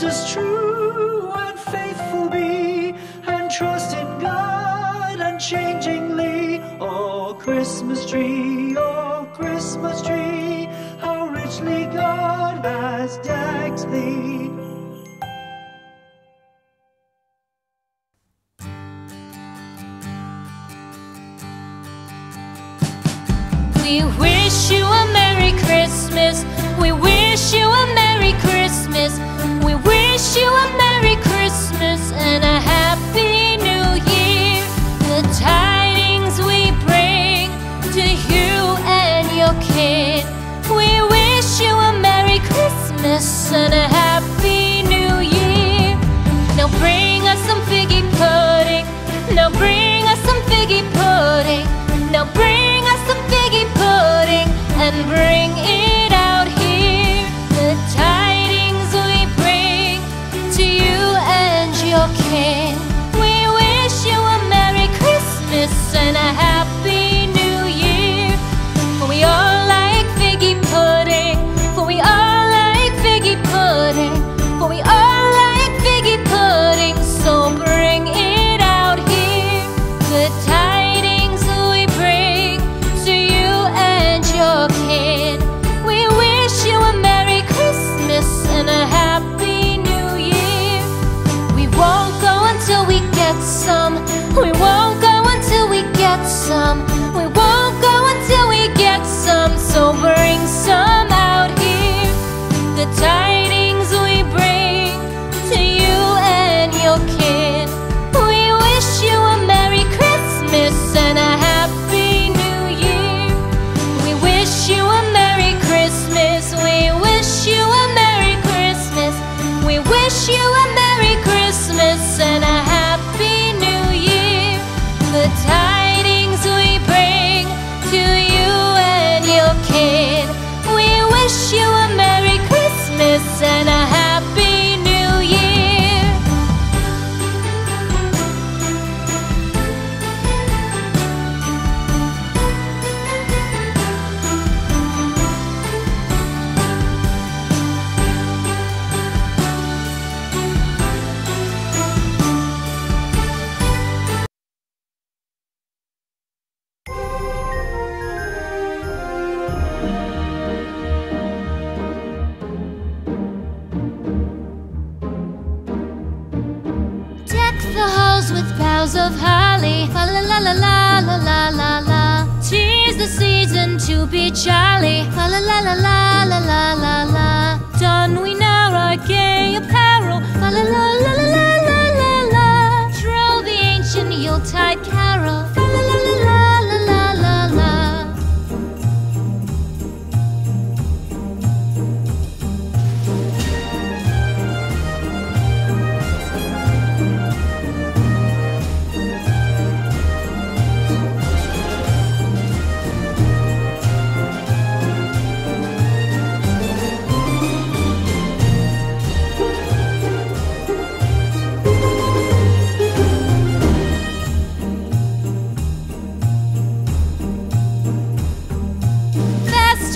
just as true and faithful be, and trust in God unchangingly. Oh, Christmas tree, oh, Christmas tree, how richly God has decked thee. and bring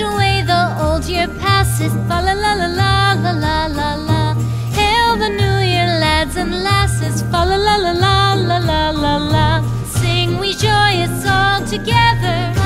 away the old year passes. Fa la la la la la la la la. Hail the new year, lads and lasses. Fa la la la la la la la. Sing we joyous all together.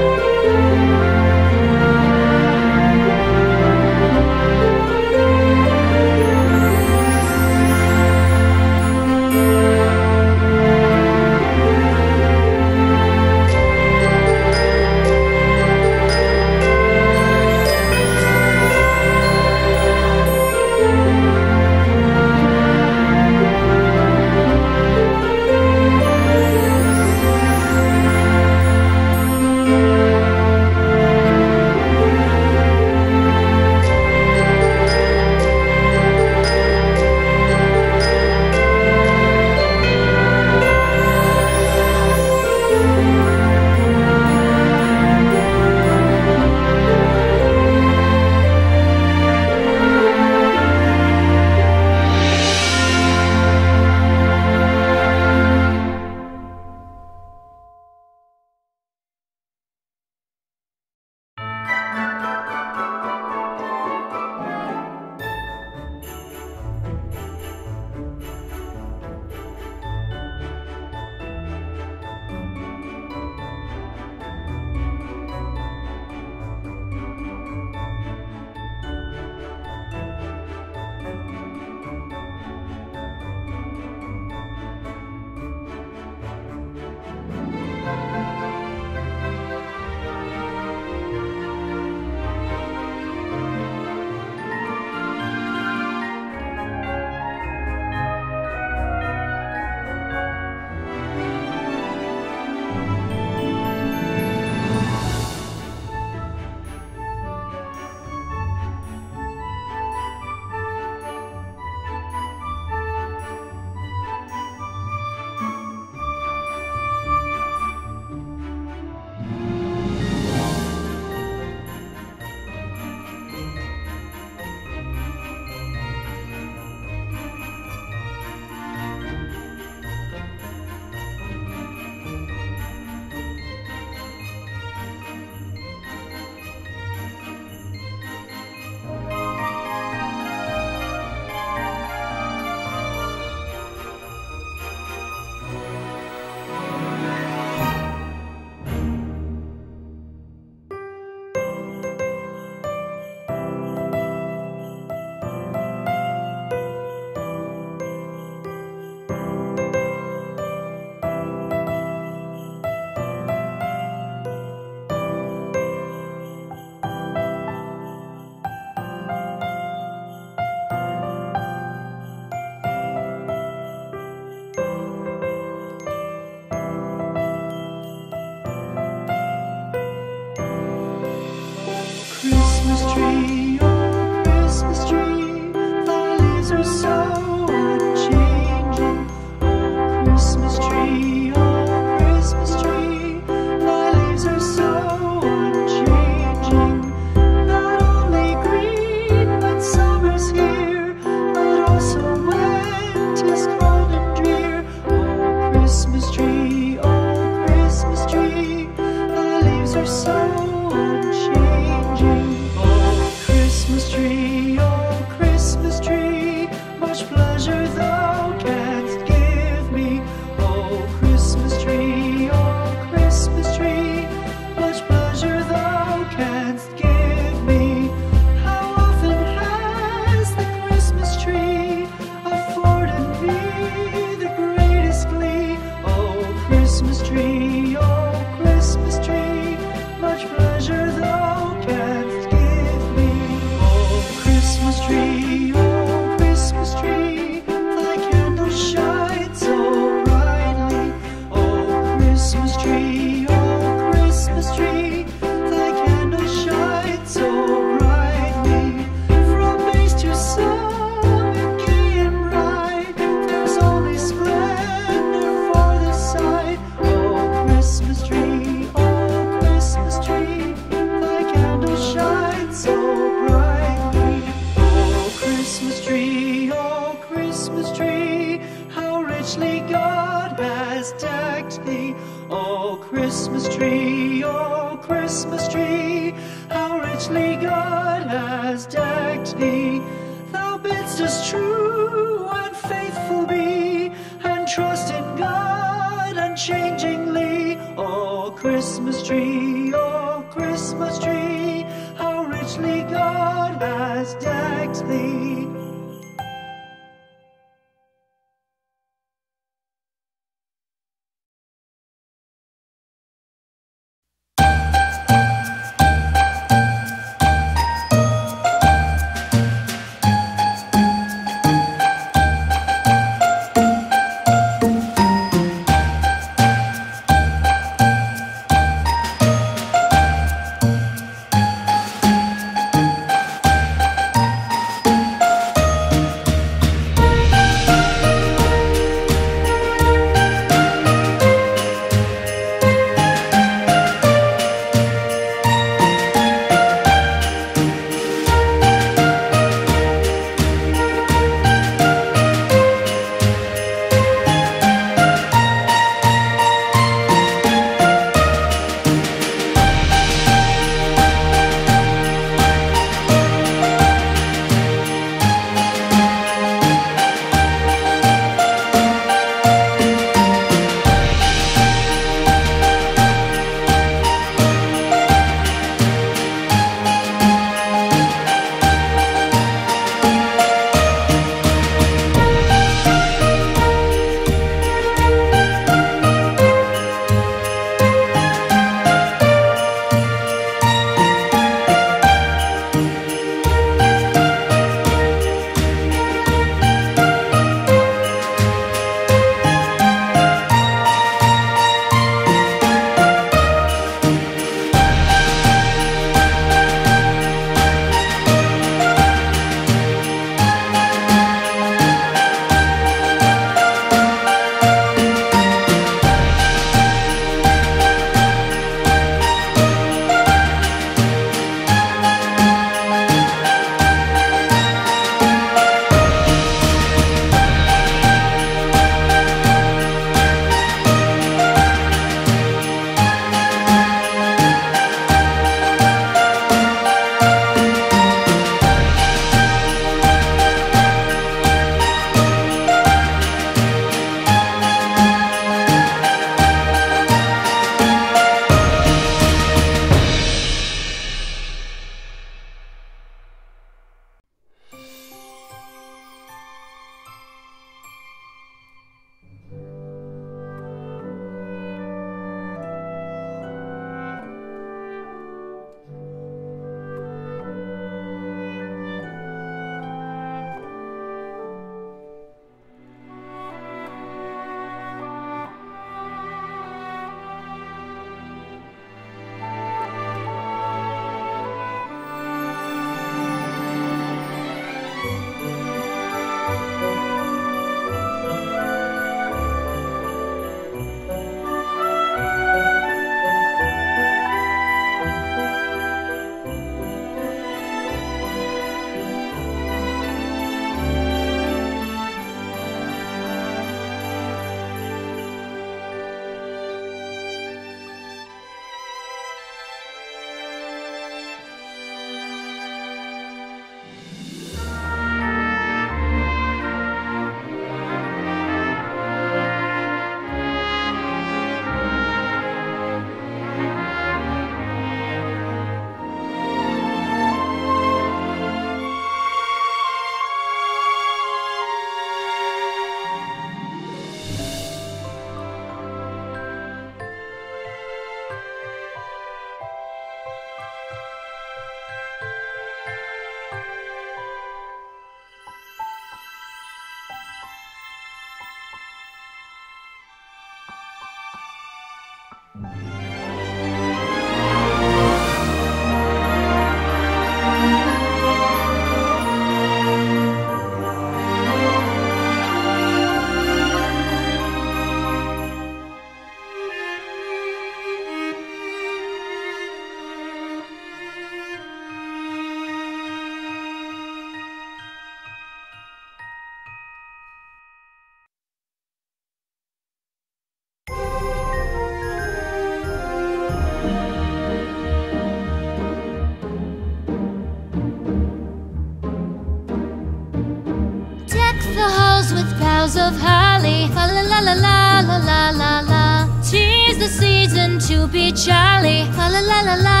La la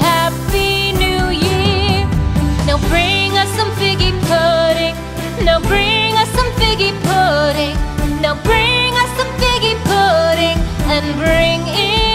and bring it.